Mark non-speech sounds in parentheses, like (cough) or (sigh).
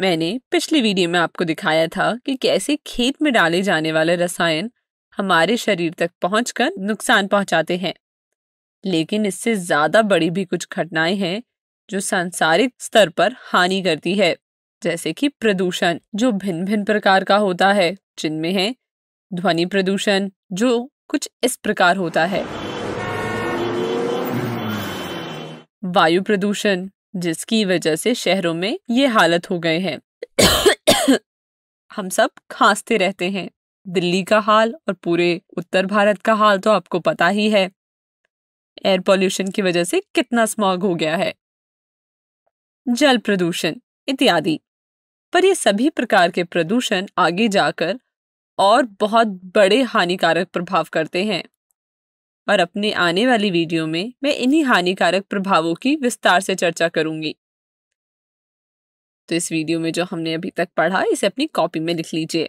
मैंने पिछली वीडियो में आपको दिखाया था कि कैसे खेत में डाले जाने वाले रसायन हमारे शरीर तक पहुंचकर नुकसान पहुंचाते हैं। लेकिन इससे ज़्यादा बड़ी भी कुछ घटनाएँ हैं जो सांसारिक स्तर पर हानि करती है, जैसे कि प्रदूषण, जो भिन्न भिन्न प्रकार का होता है, जिनमें है ध्वनि प्रदूषण, जो कुछ इस प्रकार होता है। वायु प्रदूषण जिसकी वजह से शहरों में ये हालत हो गए हैं। (coughs) हम सब खांसते रहते हैं। दिल्ली का हाल और पूरे उत्तर भारत का हाल तो आपको पता ही है। एयर पॉल्यूशन की वजह से कितना स्मॉग हो गया है। जल प्रदूषण इत्यादि। पर ये सभी प्रकार के प्रदूषण आगे जाकर और बहुत बड़े हानिकारक प्रभाव करते हैं। और अपने आने वाली वीडियो में मैं इन्हीं हानिकारक प्रभावों की विस्तार से चर्चा करूँगी। तो इस वीडियो में जो हमने अभी तक पढ़ा, इसे अपनी कॉपी में लिख लीजिए।